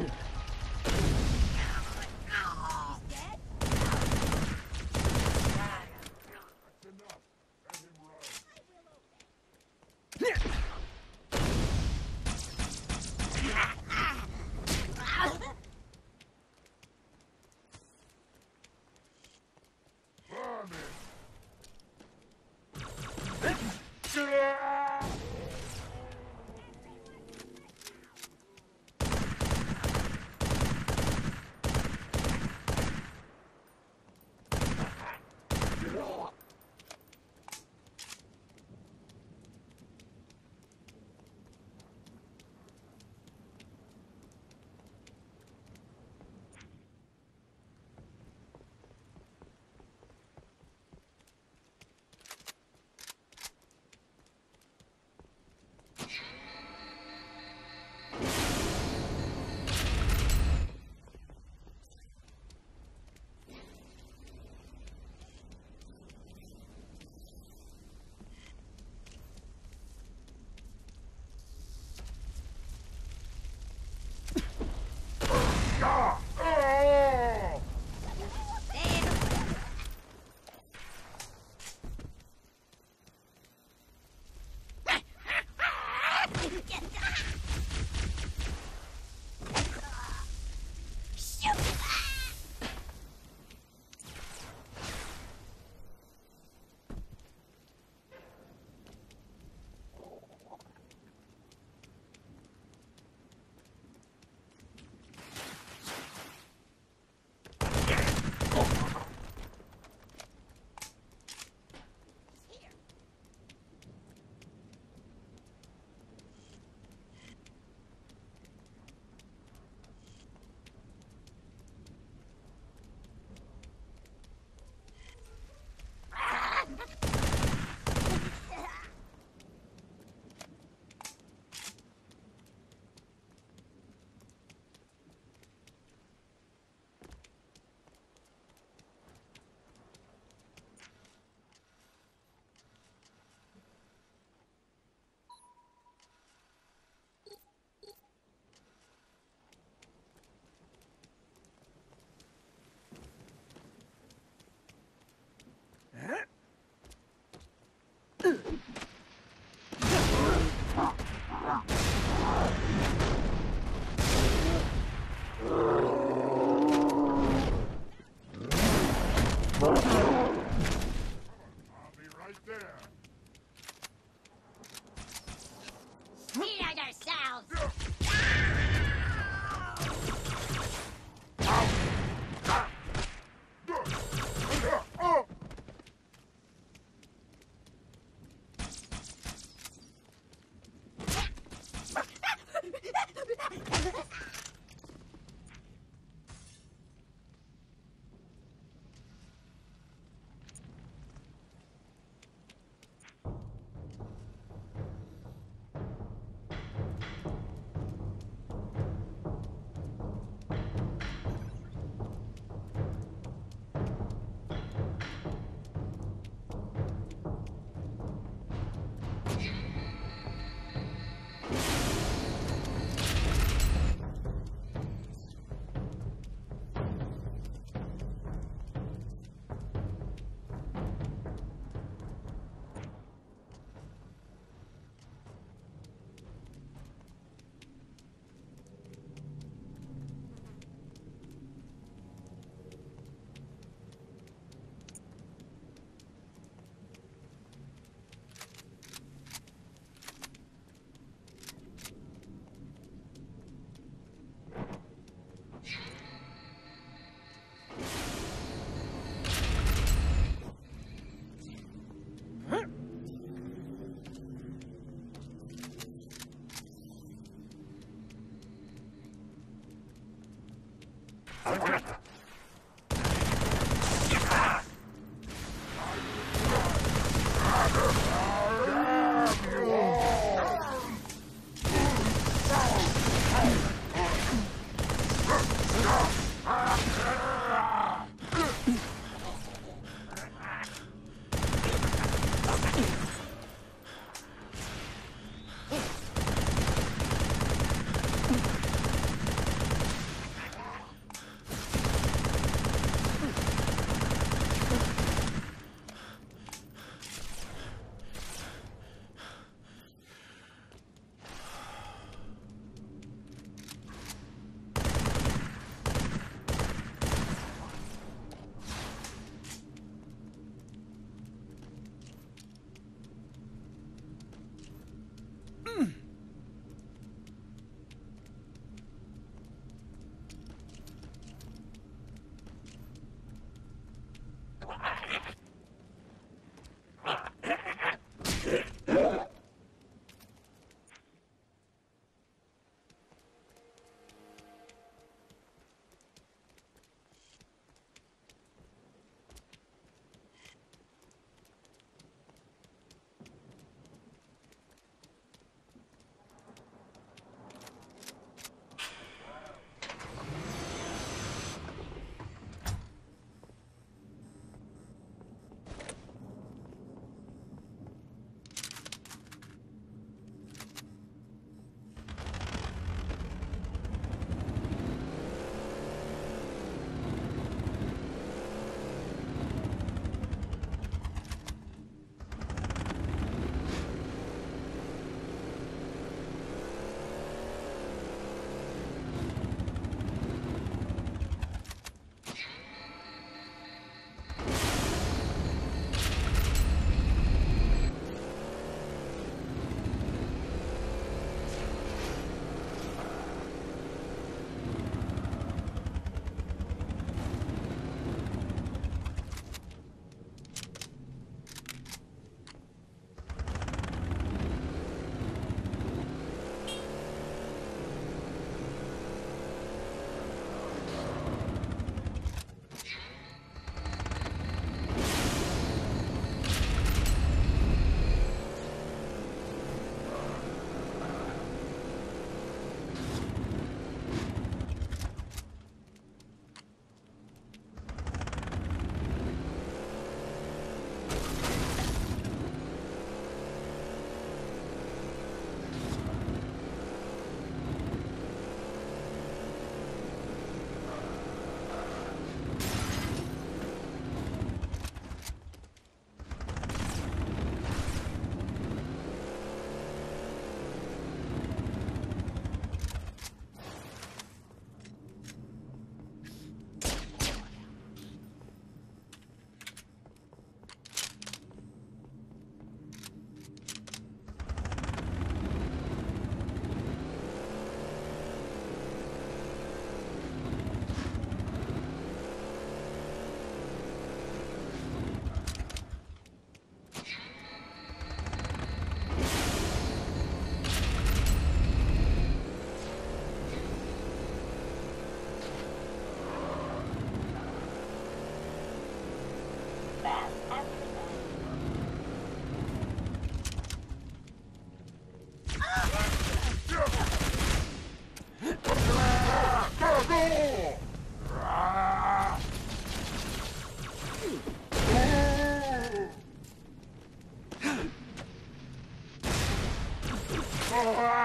Yeah. Alguna está.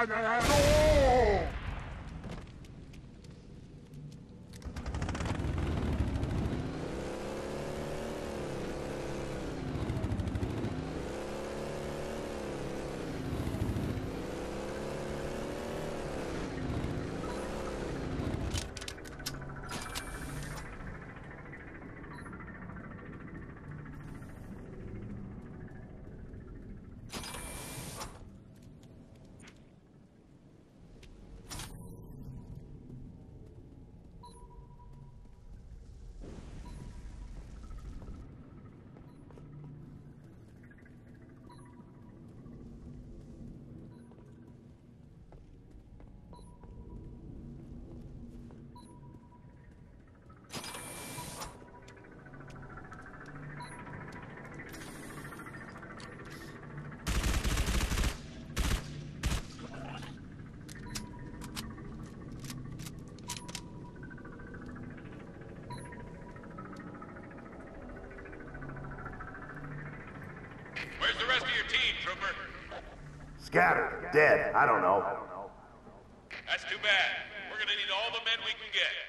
来来来 team, Trooper? Scattered, dead, I don't know. That's too bad. We're gonna need all the men we can get.